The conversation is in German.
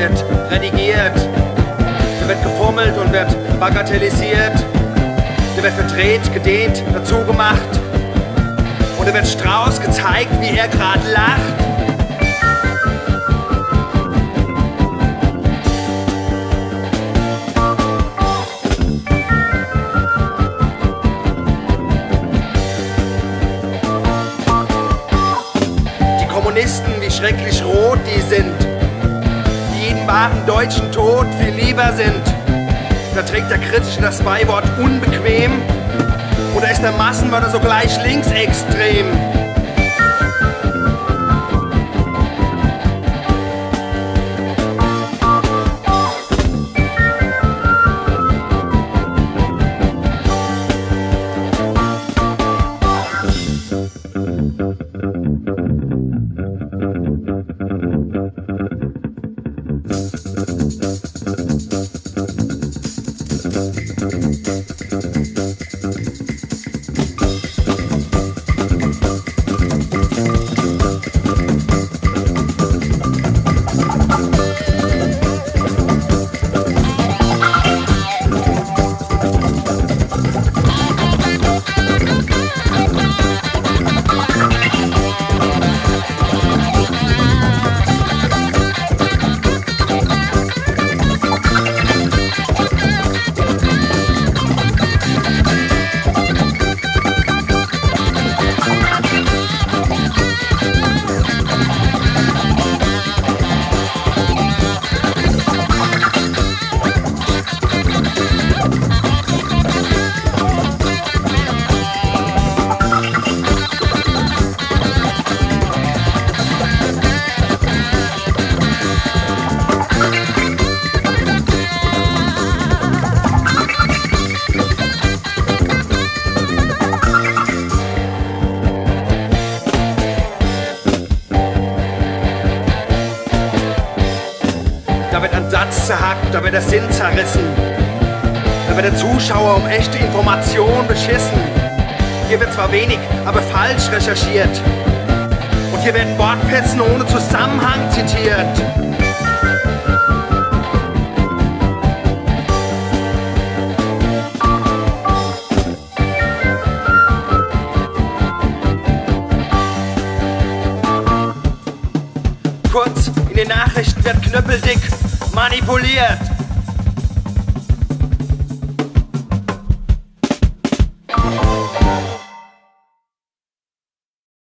wird redigiert. Da wird gefummelt und wird bagatellisiert. Da wird verdreht, gedehnt, dazu gemacht. Und da wird Strauß gezeigt, wie er gerade lacht. Die Kommunisten, wie schrecklich rot die sind, wahren deutschen Tod viel lieber sind. Da trägt der Kritische das Beiwort unbequem oder ist der Massenmörder sogleich linksextrem? Da wird ein Satz zerhackt, da wird der Sinn zerrissen. Da wird der Zuschauer um echte Information beschissen. Hier wird zwar wenig, aber falsch recherchiert. Und hier werden Wortfetzen ohne Zusammenhang zitiert. Kurz, in den Nachrichten wird knüppeldick manipuliert.